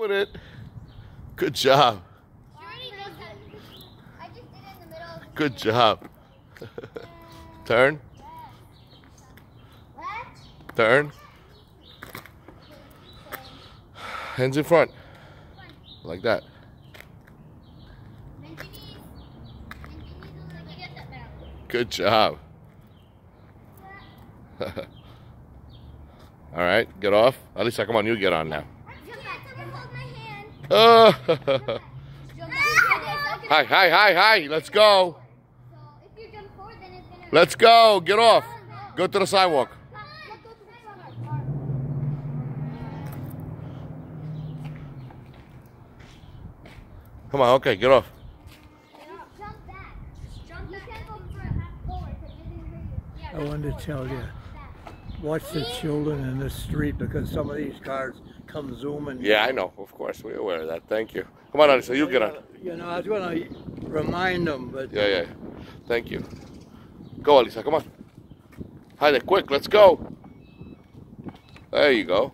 With it. Good job. Good job. Turn. Turn. Hands in front. Like that. Good job. All right, get off. Alyssa, come on, you get on now. Hi, hi, hi, hi. Let's go. Let's go. Get off. Go to the sidewalk. Come on, okay, get off. I wanted to tell you, watch the children in the street because some of these cars come zooming. Yeah, I know. Of course, we're aware of that. Thank you. Come on, Alyssa, you get on. You know, I was going to remind them, but Yeah, yeah. Thank you. Go, Alyssa, come on. Hi there, quick, let's go. There you go.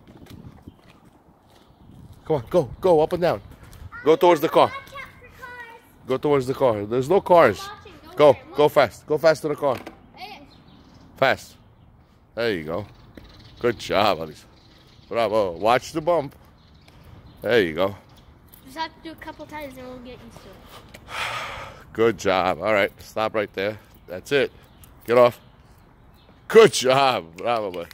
Come on, go, go, up and down. Go towards the car. Go towards the car. There's no cars. Go, go fast. Go fast to the car. Fast. There you go. Good job, Alyssa. Bravo. Watch the bump. There you go. Just have to do a couple times and we'll get used to it. Good job. All right, stop right there. That's it. Get off. Good job. Bravo.